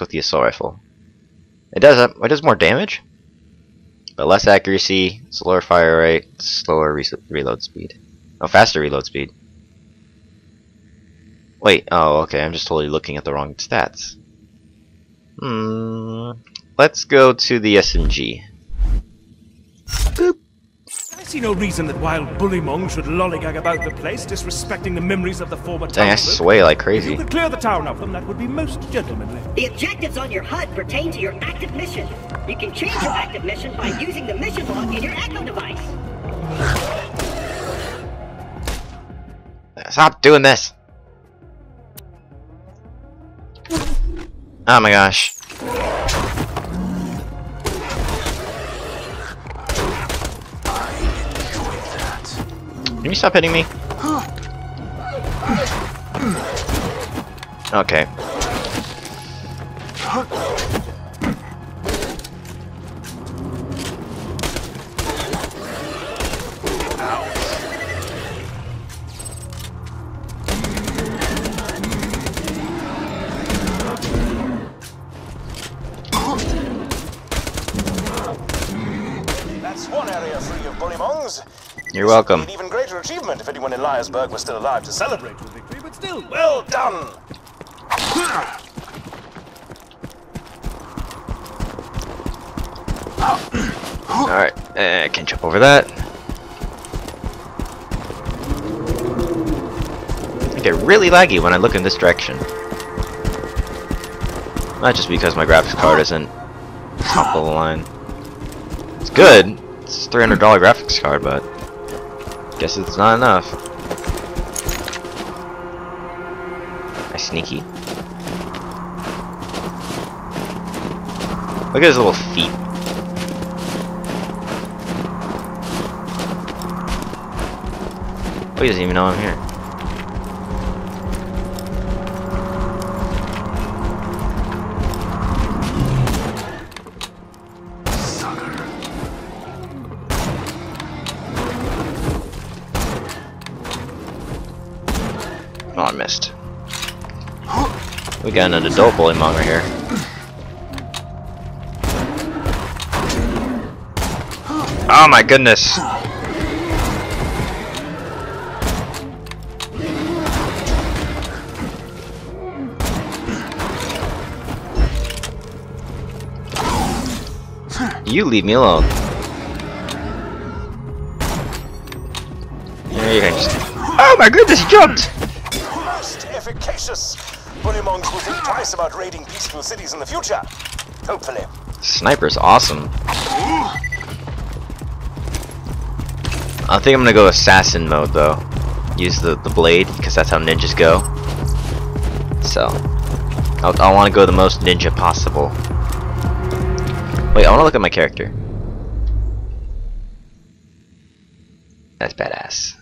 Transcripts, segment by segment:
with the assault rifle. It does it does more damage, but less accuracy, slower fire rate, slower re reload speed. Oh, faster reload speed. Wait, oh, okay, I'm just totally looking at the wrong stats. Hmm, let's go to the SMG. Boop. I see no reason that wild bullymong should lollygag about the place, disrespecting the memories of the former Dang, I sway like If crazy. you could clear the town of them, that would be most gentlemanly. The objectives on your HUD pertain to your active mission. You can change your active mission by using the mission log in your Echo device. Stop doing this! Oh my gosh. Can you stop hitting me? Okay. That's one area free of bullymongs. You're welcome. An even greater achievement if anyone in Liar's Berg was still alive to celebrate the victory, but still, well done! Alright, uh, I can jump over that. I get really laggy when I look in this direction. Not just because my graphics card isn't top of the line. It's good. It's a $300 graphics card, but guess it's not enough. I sneaky. Look at his little feet. Oh, he doesn't even know I'm here. Oh, I missed. We got an adult bully monger here. Oh my goodness! You leave me alone. Yeah, you can just. Oh my goodness, he jumped! Efficacious! Bullymongs will think twice about raiding peaceful cities in the future. Hopefully. Sniper's awesome. I think I'm gonna go assassin mode though. Use the, the blade, because that's how ninjas go. So, I'll, I want to go the most ninja possible. Wait, I want to look at my character. That's badass.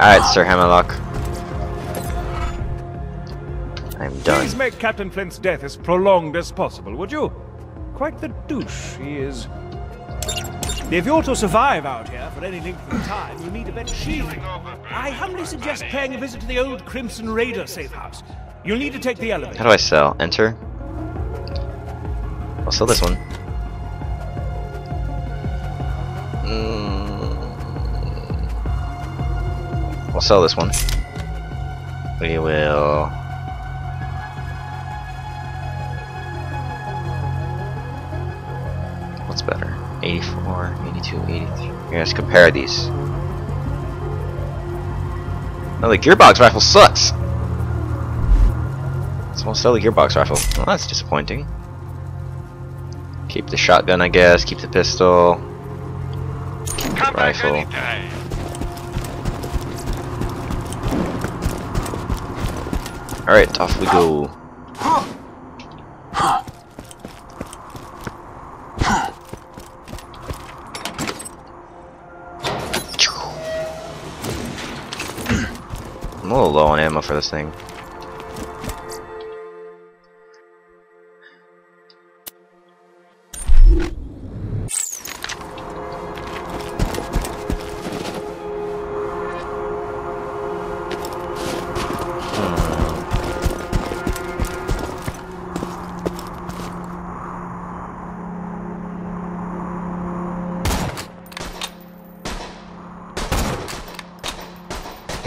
Alright, Sir Hammerlock. I'm done. Please make Captain Flint's death as prolonged as possible, would you? Quite the douche he is. If you're to survive out here for any length of time, you'll need a better shielding. I humbly suggest paying a visit to the old Crimson Raider safe house. You'll need to take the elevator. How do I sell? Enter. I'll sell this one. Mm. I'll sell this one. We will. What's better? 84, 82, 83. Here, let's compare these. No, the gearbox rifle sucks. So we'll sell the gearbox rifle. Well, that's disappointing. Keep the shotgun, I guess. Keep the pistol. Keep the rifle. Alright, off we go. I'm a little low on ammo for this thing.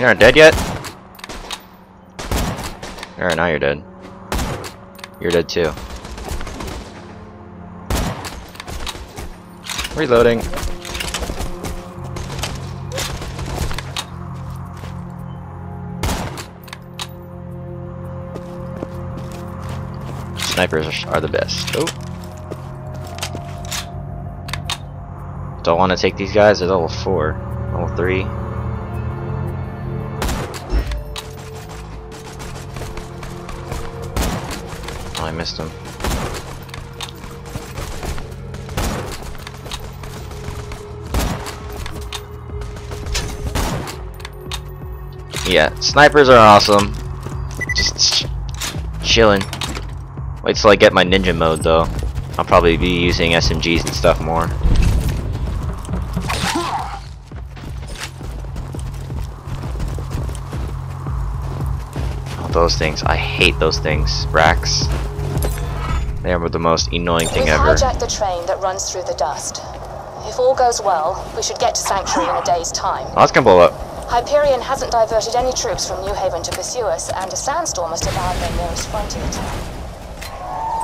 You're not dead yet? Alright, now you're dead. You're dead too. Reloading. Snipers are the best. Oh. Don't want to take these guys. They're level 4. Level 3. Missed him. Yeah, snipers are awesome. Just ch chilling. Wait till I get my ninja mode though. I'll probably be using SMGs and stuff more. Those things. I hate those things. Rakks. They are the most annoying thing We've ever. hijacked the train that runs through the dust. If all goes well, we should get to Sanctuary in a day's time. Oh, it's gonna blow up. Hyperion hasn't diverted any troops from New Haven to pursue us, and a sandstorm has devoured their nearest frontier town.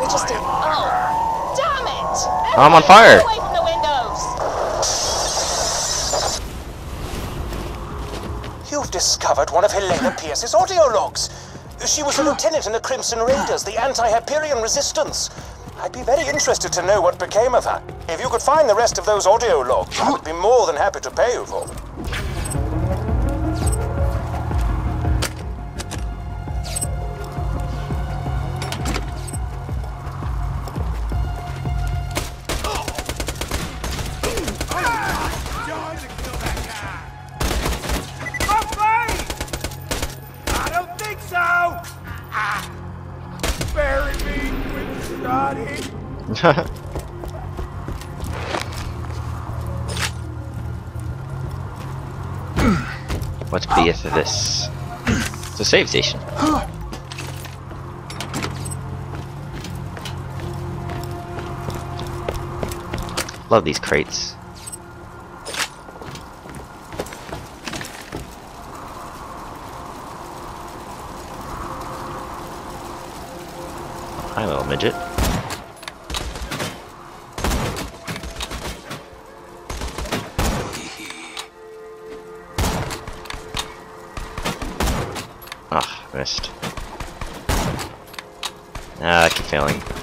We just need. Oh! Damn it! I'm on fire. Away from the windows! You've discovered one of Helena Pierce's audio logs. She was a lieutenant in the Crimson Raiders, the anti-Hyperion resistance. I'd be very interested to know what became of her. If you could find the rest of those audio logs, I would be more than happy to pay you for them. What's BS of this? It's a save station. Love these crates. Missed. Ah, I keep failing.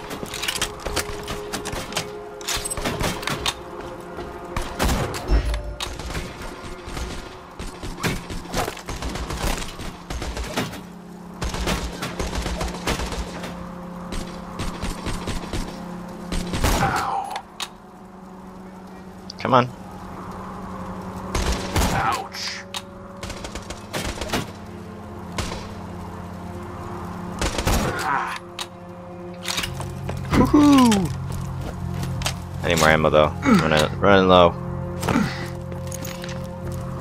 More ammo though. running, running low.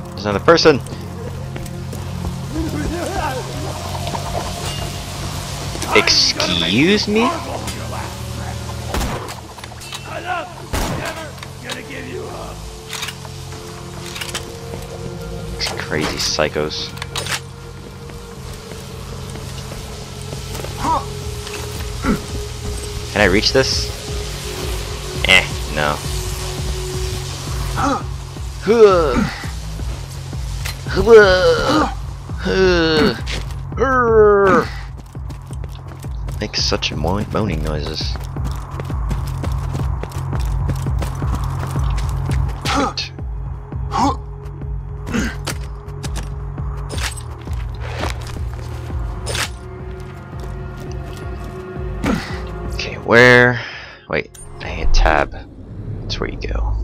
There's another person. Excuse me? Crazy psychos. Can I reach this? Eh, no. Makes such mo moaning noises. Wait. Okay, where? Wait, I hit tab. That's where you go.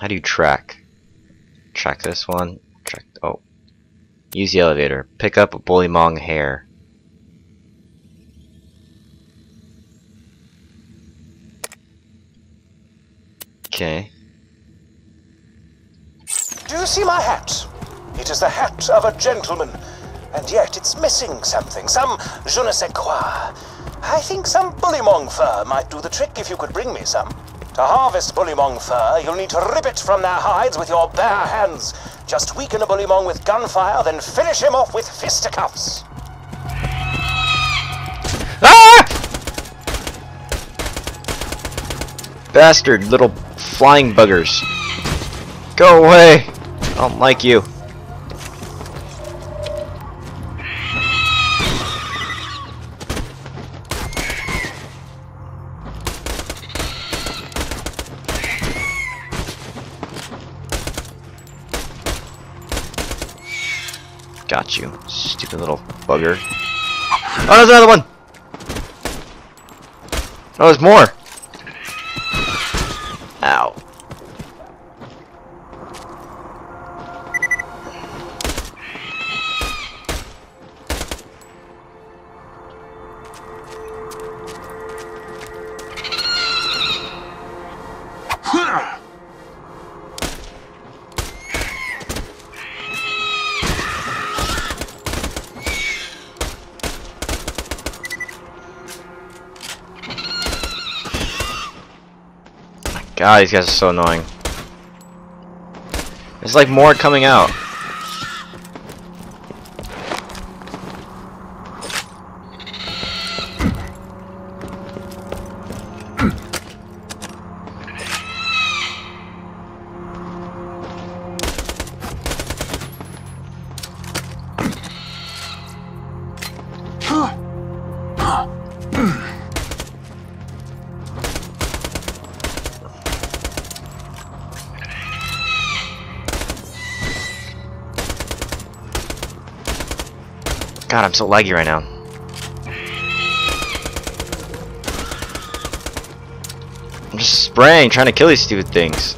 How do you track? Track this one. Track. Oh, use the elevator. Pick up a Bullymong hair. Okay. Do you see my hat? It is the hat of a gentleman. And yet it's missing something, some je ne sais quoi. I think some bullymong fur might do the trick if you could bring me some. To harvest bullymong fur, you'll need to rip it from their hides with your bare hands. Just weaken a bullymong with gunfire, then finish him off with fisticuffs. Ah! Bastard little flying buggers. Go away! I don't like you. You, stupid little bugger. Oh, there's another one! Oh, there's more! God, these guys are so annoying. There's like more coming out. God, I'm so laggy right now. I'm just spraying, trying to kill these stupid things.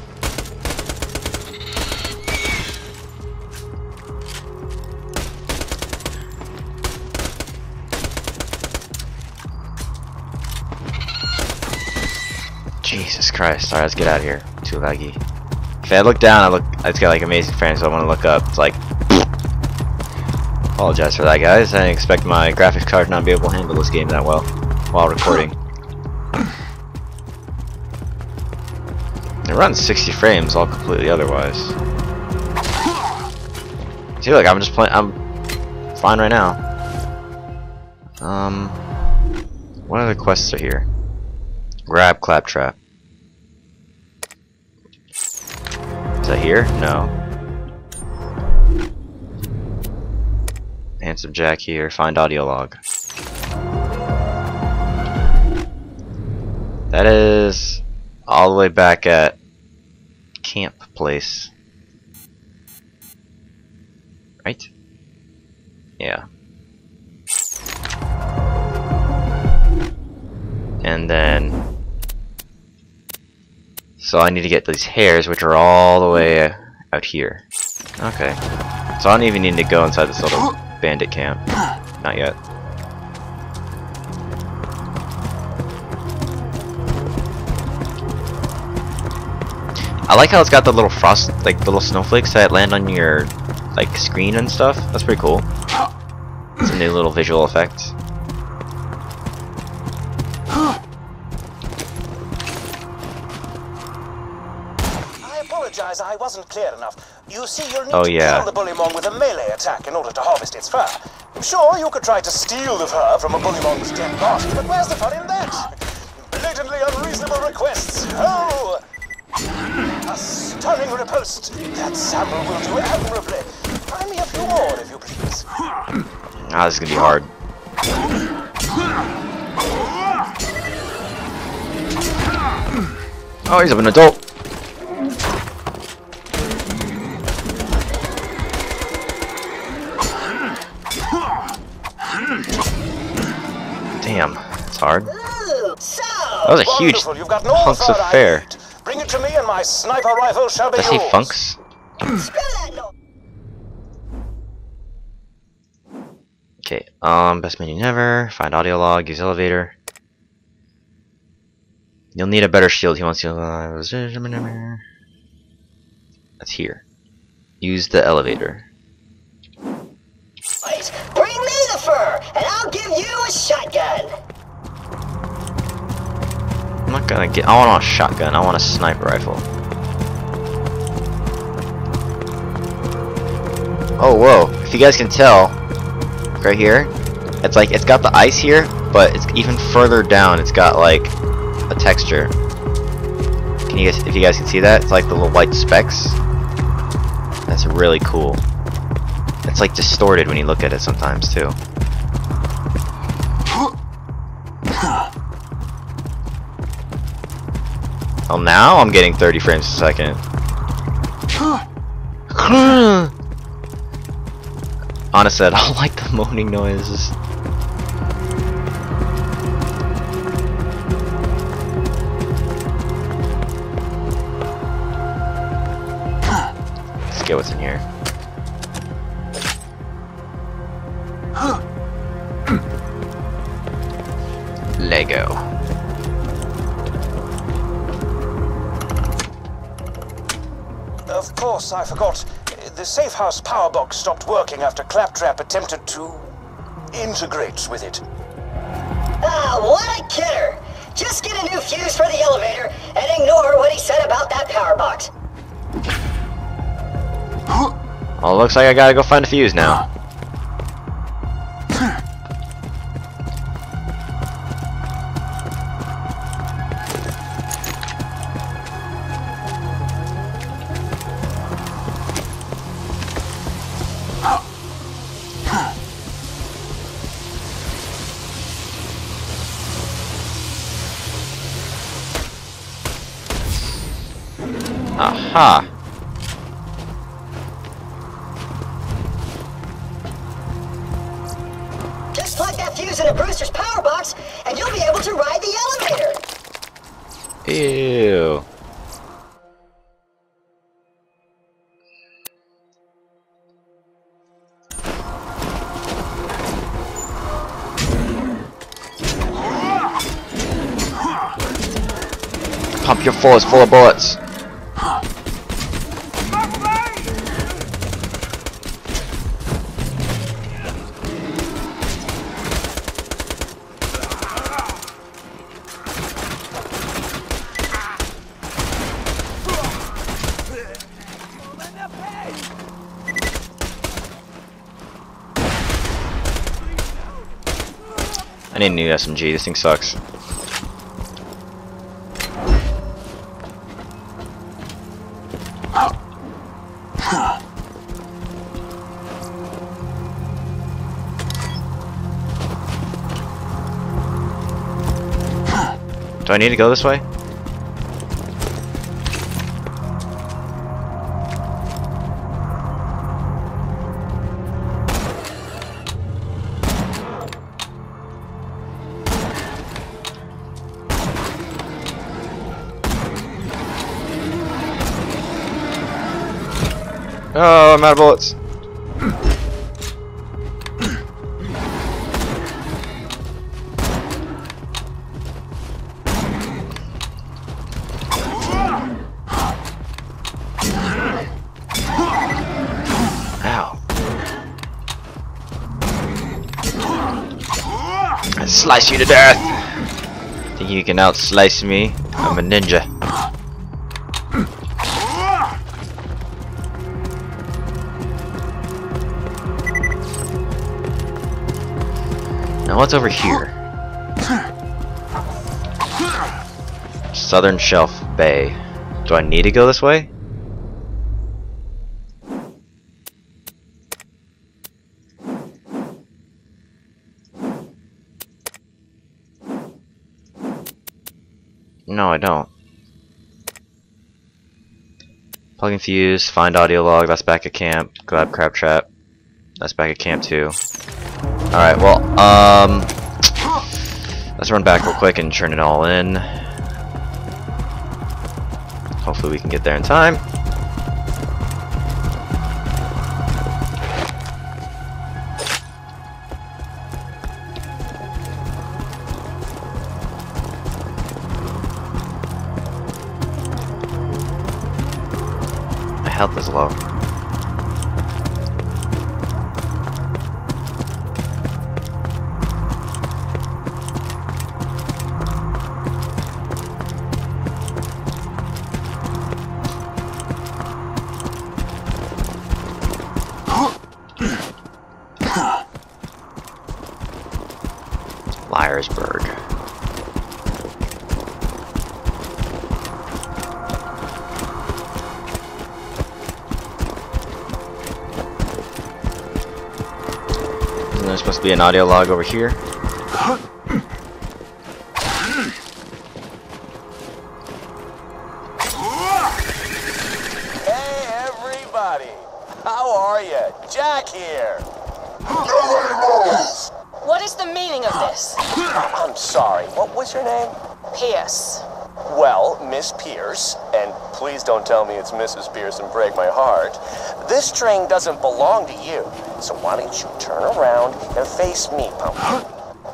Jesus Christ. Alright, let's get out of here. Too laggy. If I look down, I look it's got like amazing frames, so I want to look up. It's like Apologize for that guys. I expect my graphics card not be able to handle this game that well while recording. It runs 60 frames, all completely otherwise. See, look, I'm just playing. I'm fine right now. Um, what other quests are here? Grab claptrap. Is that here? No. Handsome Jack here. Find audio log. That is all the way back at camp place. Right? Yeah. And then so I need to get these hairs which are all the way out here. Okay. So I don't even need to go inside this little bandit camp. Not yet. I like how it's got the little frost, like the little snowflakes that land on your like screen and stuff. That's pretty cool. It's a new little visual effect. I apologize, I wasn't clear enough. You see, you'll need Oh, to yeah. kill the bullymong with a melee attack in order to harvest its fur. Sure, you could try to steal the fur from a bullymong's dead body, but where's the fun in that? Blatantly unreasonable requests. Oh! A stunning riposte. That sample will do admirably. Find me a few more, if you please. Ah, this is gonna be hard. Oh, he's an adult. Huge you've got no hunks of fair. Bring it to me and my sniper rifle shall be Does he yours. funks? Screw that noise. Okay, um, best menu never. Find audio log, use elevator. You'll need a better shield. He wants you. That's here. Use the elevator. Wait, bring me the fur, and I'll give you a shotgun. I'm not gonna get. I want a shotgun. I want a sniper rifle. Oh, whoa. If you guys can tell, right here, it's like, it's got the ice here, but it's even further down, it's got like a texture. Can you guys, if you guys can see that, it's like the little white specks. That's really cool. It's like distorted when you look at it sometimes too. Well, now I'm getting 30 frames a second. Honestly, I don't like the moaning noises. Let's get what's in here. Lego. Course, I forgot. The safe house power box stopped working after Claptrap attempted to integrate with it. Ah, what a kidder! Just get a new fuse for the elevator and ignore what he said about that power box. Well, looks like I gotta go find a fuse now. Aha! Just plug that fuse into Brewster's power box and you'll be able to ride the elevator. Ew. Pump your force full of bullets. I need a new SMG, this thing sucks. Do I need to go this way? Oh, I'm out of bullets. Ow. I slice you to death. Think you can outslice me? I'm a ninja. What's over here? Southern Shelf Bay. Do I need to go this way? No, I don't. Plug and fuse, find audio log, that's back at camp. Grab crab trap, that's back at camp too. Alright, well, um, let's run back real quick and turn it all in. Hopefully we can get there in time. My health is low. Supposed to be an audio log over here? Hey, everybody! How are you? Jack here. What is the meaning of this? I'm sorry, what was your name? Pierce. Well, Miss Pierce, and please don't tell me it's Mrs. Pierce and break my heart, this train doesn't belong to you. So why don't you turn around and face me, Pumpkin?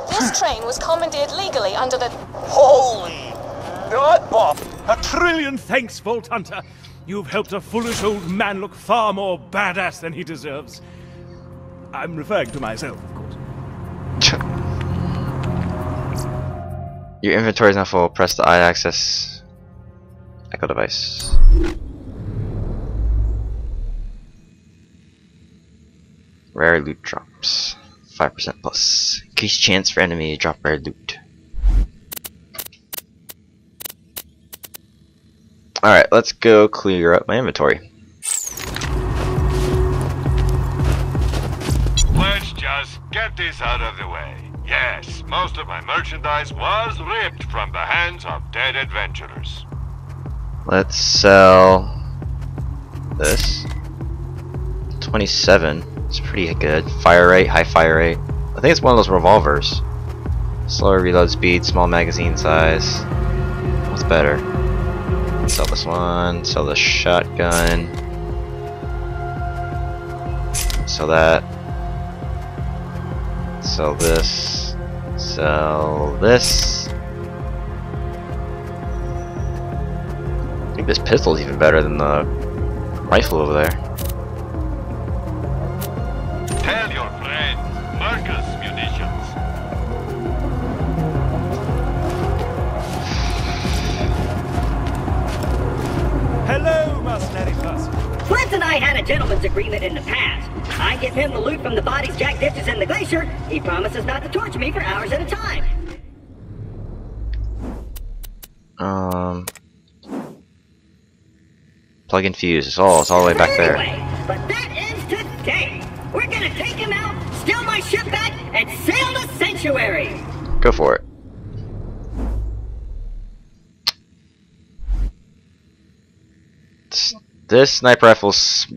This train was commandeered legally under the. Holy nutball! A trillion thanks, Vault Hunter. You've helped a foolish old man look far more badass than he deserves. I'm referring to myself, of course. Your inventory is now full. Press the I access Echo device. Rare loot drops. 5% plus. Increased chance for enemy to drop rare loot. Alright, let's go clear up my inventory. Let's just get this out of the way. Yes, most of my merchandise was ripped from the hands of dead adventurers. Let's sell this. 27. It's pretty good. Fire rate, high fire rate. I think it's one of those revolvers. Slower reload speed, small magazine size. What's better? Sell this one. Sell the shotgun. Sell that. Sell this. Sell this. I think this pistol's even better than the rifle over there. Tell your friend, Marcus Munitions. Hello, mercenary person. Flint and I had a gentleman's agreement in the past. I give him the loot from the bodies Jack ditches in the glacier. He promises not to torture me for hours at a time. Um, plug in fuse. It's all. It's all the way back there. But that ends today. We're gonna take him out, steal my ship back, and sail to Sanctuary. Go for it. This sniper rifle's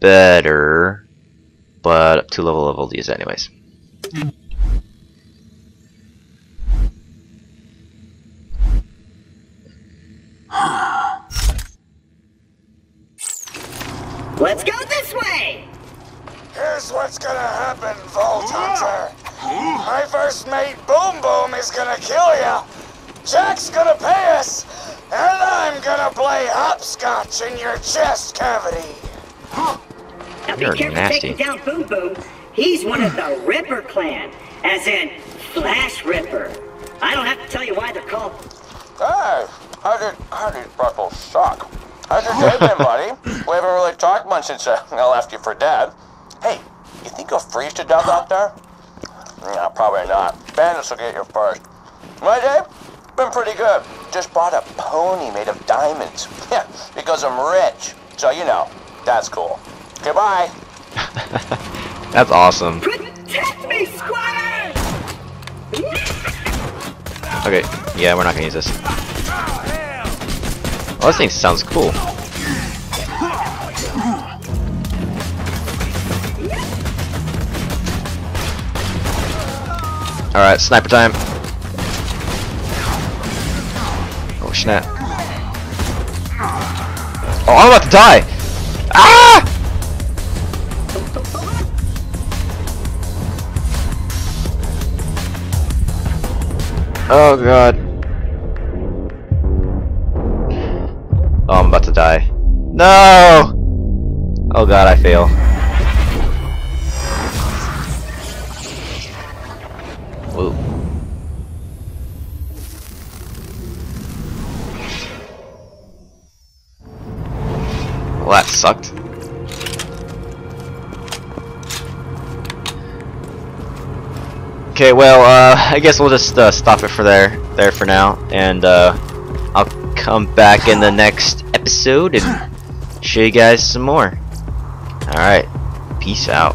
better, but up to level level it anyways. Let's go this way. Here's what's gonna happen, Vault Hunter. My first mate, Boom Boom, is gonna kill you. Jack's gonna pay us, and I'm gonna play hopscotch in your chest cavity. Now be You're careful nasty. taking down Boom Boom. He's one of the Ripper clan, as in Flash Ripper. I don't have to tell you why they're called. Hey, how did how did Brussels suck? How's your day been, buddy? We haven't really talked much since uh, I left you for dead. Hey, you think you'll freeze to death out there? No, probably not. Bandits will get you first. My day? Been pretty good. Just bought a pony made of diamonds. Yeah, because I'm rich. So, you know, that's cool. Goodbye. That's awesome. Protect me, Squire! Okay, yeah, we're not gonna use this. Oh, this thing sounds cool. Alright, sniper time. Oh snap. Oh, I'm about to die! Ah! Oh god. Oh, I'm about to die. No! Oh god, I fail. Okay, well, uh, I guess we'll just uh, stop it for there, there for now, and uh, I'll come back in the next episode and show you guys some more. All right, peace out.